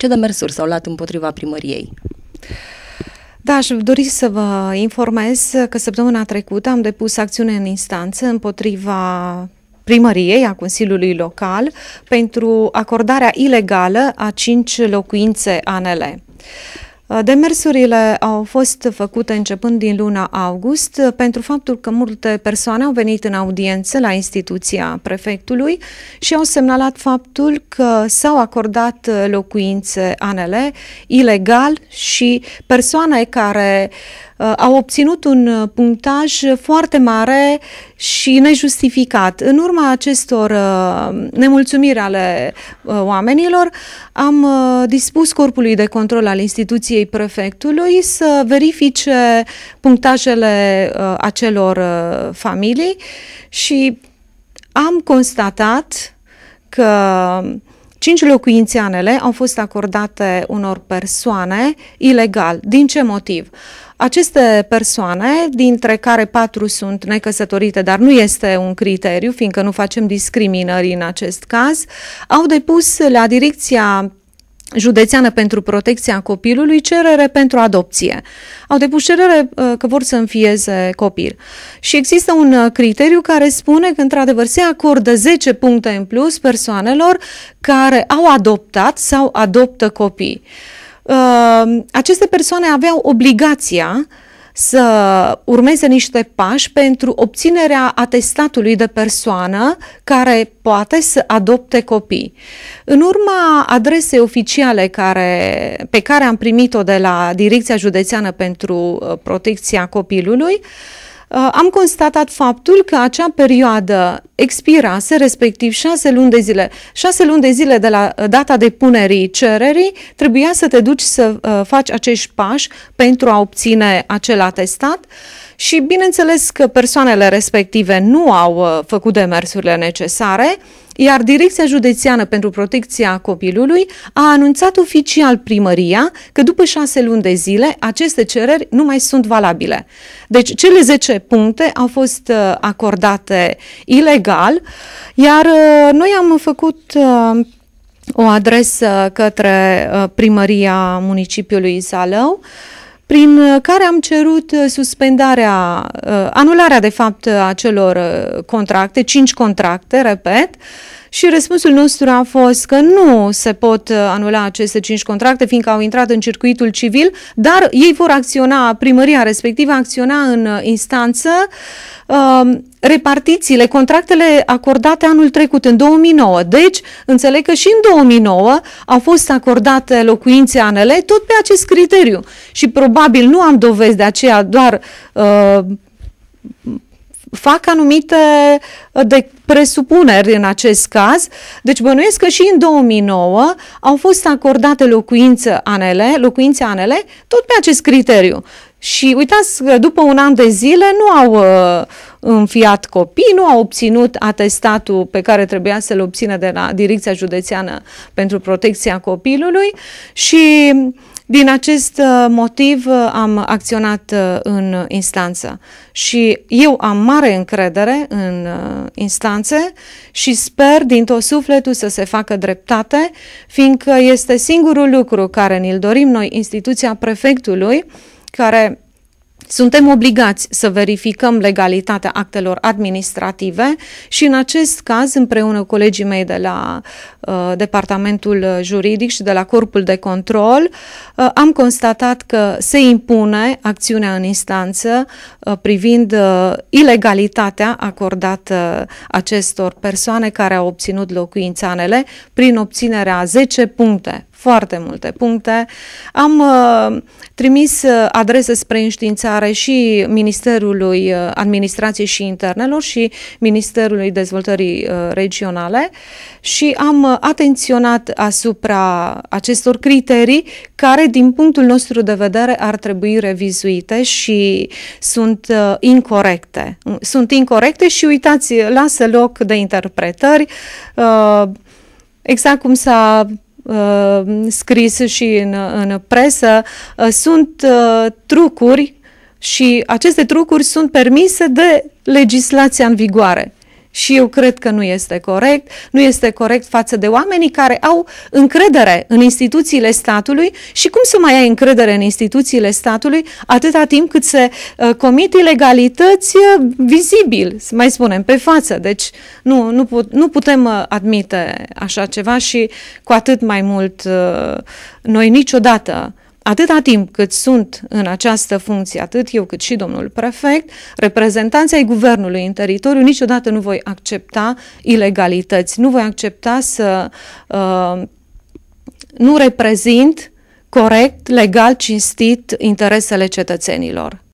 Ce demersuri s-au luat împotriva primăriei? Da, aș dori să vă informez că săptămâna trecută am depus acțiune în instanță împotriva primăriei, a Consiliului Local, pentru acordarea ilegală a cinci locuințe ANL. Uh, demersurile au fost făcute începând din luna august uh, pentru faptul că multe persoane au venit în audiență la instituția prefectului și au semnalat faptul că s-au acordat uh, locuințe ANL ilegal și persoane care uh, Uh, au obținut un uh, punctaj foarte mare și nejustificat. În urma acestor uh, nemulțumiri ale oamenilor, am dispus corpului de control al instituției prefectului să verifice punctajele acelor familii și am constatat că Cinci locuințe anele au fost acordate unor persoane ilegal. Din ce motiv? Aceste persoane, dintre care patru sunt necăsătorite, dar nu este un criteriu, fiindcă nu facem discriminări în acest caz, au depus la direcția județeană pentru protecția copilului cerere pentru adopție. Au depus cerere uh, că vor să înfieze copil. Și există un uh, criteriu care spune că, într-adevăr, se acordă 10 puncte în plus persoanelor care au adoptat sau adoptă copii. Uh, aceste persoane aveau obligația să urmeze niște pași pentru obținerea atestatului de persoană care poate să adopte copii. În urma adresei oficiale care, pe care am primit-o de la Direcția Județeană pentru uh, Protecția Copilului, uh, Uh, am constatat faptul că acea perioadă expirase, respectiv șase luni de zile. Șase luni de zile de la uh, data depunerii cererii, trebuia să te duci să uh, faci acești pași pentru a obține acel atestat și bineînțeles că persoanele respective nu au făcut demersurile necesare, iar Direcția Județeană pentru Protecția Copilului a anunțat oficial primăria că după șase luni de zile aceste cereri nu mai sunt valabile. Deci cele 10 puncte au fost uh, acordate ilegal, iar uh, noi am făcut uh, o adresă către primăria municipiului Zalău, prin care am cerut suspendarea, anularea de fapt a celor contracte, cinci contracte, repet, și răspunsul nostru a fost că nu se pot uh, anula aceste cinci contracte, fiindcă au intrat în circuitul civil, dar ei vor acționa, primăria respectivă acționa în uh, instanță uh, repartițiile, contractele acordate anul trecut, în 2009. Deci, înțeleg că și în 2009 au fost acordate locuințe ANL tot pe acest criteriu. Și probabil nu am dovezi de aceea doar uh, fac anumite uh, de presupuneri în acest caz. Deci bănuiesc că și în 2009 au fost acordate locuințe ANL, locuințe ANL tot pe acest criteriu. Și uitați că după un an de zile nu au uh, înfiat copii, nu au obținut atestatul pe care trebuia să-l obțină de la Direcția Județeană pentru Protecția Copilului și din acest uh, motiv uh, am acționat uh, în instanță. Și eu am mare încredere în instanțe și sper din tot sufletul să se facă dreptate, fiindcă este singurul lucru care ne-l dorim noi, instituția prefectului, care suntem obligați să verificăm legalitatea actelor administrative și în acest caz, împreună cu colegii mei de la uh, Departamentul Juridic și de la Corpul de Control, uh, am constatat că se impune acțiunea în instanță uh, privind uh, ilegalitatea acordată acestor persoane care au obținut locuințanele prin obținerea 10 puncte foarte multe puncte. Am uh, trimis uh, adrese spre înștiințare și Ministerului uh, Administrației și Internelor și Ministerului Dezvoltării uh, Regionale și am uh, atenționat asupra acestor criterii care, din punctul nostru de vedere, ar trebui revizuite și sunt uh, incorrecte. Sunt incorrecte și, uitați, lasă loc de interpretări. Uh, exact cum s-a uh, scris și în, în presă, uh, sunt uh, trucuri și aceste trucuri sunt permise de legislația în vigoare. Și eu cred că nu este corect. Nu este corect față de oamenii care au încredere în instituțiile statului și cum să mai ai încredere în instituțiile statului atâta timp cât se uh, comit ilegalități uh, vizibil, să mai spunem, pe față. Deci nu, nu, put, nu putem uh, admite așa ceva și cu atât mai mult uh, noi niciodată atâta timp cât sunt în această funcție, atât eu cât și domnul prefect, reprezentanții ai guvernului în teritoriu, niciodată nu voi accepta ilegalități, nu voi accepta să uh, nu reprezint corect, legal, cinstit interesele cetățenilor.